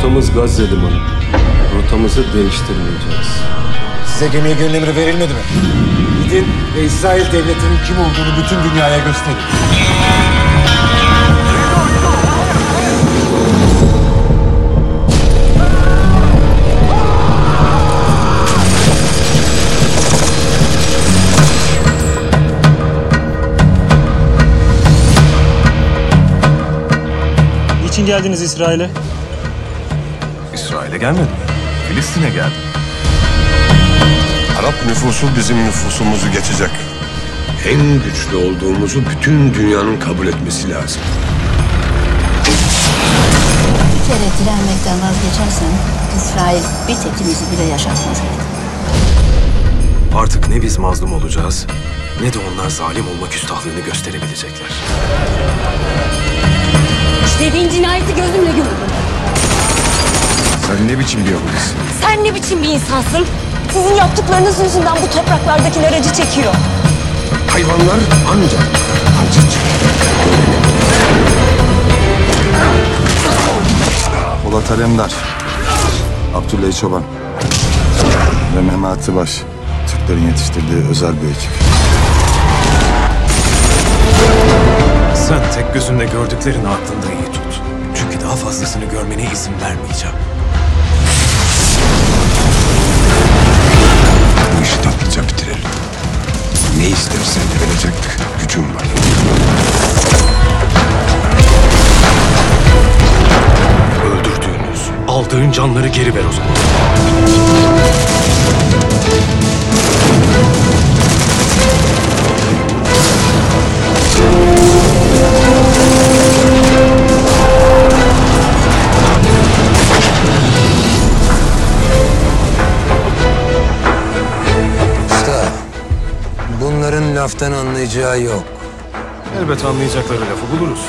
Rotamız Gazze limanı. Rotamızı değiştirmeyeceğiz. Size gemiye gönül emri verilmedi mi? Gidin ve İsrail devletinin kim olduğunu bütün dünyaya gösterin. Niçin geldiniz İsrail'e? İsrail'e gelmedim. Filistin'e geldim. Arap nüfusu bizim nüfusumuzu geçecek. En güçlü olduğumuzu bütün dünyanın kabul etmesi lazım. Bir kere direnmekten vazgeçersen İsrail bir tekimizi bile yaşatmaz. Artık ne biz mazlum olacağız ne de onlar zalim olma küstahlığını gösterebilecekler. İşlediğin cinayeti gözümle gördüm. Sen ne biçim bir yolcusun? Sen ne biçim bir insansın? Sizin yaptıklarınız yüzünden bu topraklardakiler acı çekiyor. Hayvanlar ancak acı çeker. Polat Alemdar, Abdülay Çoban ve Mehmet Atıbaş. Türklerin yetiştirdiği özel bir ekip. Sen tek gözünle gördüklerini aklında iyi tut. Çünkü daha fazlasını görmene izin vermeyeceğim. İstersen verecek gücüm var. Öldürdüğünüz, aldığın canları geri ver o zaman. Laftan anlayacağı yok. Elbet anlayacakları lafı buluruz.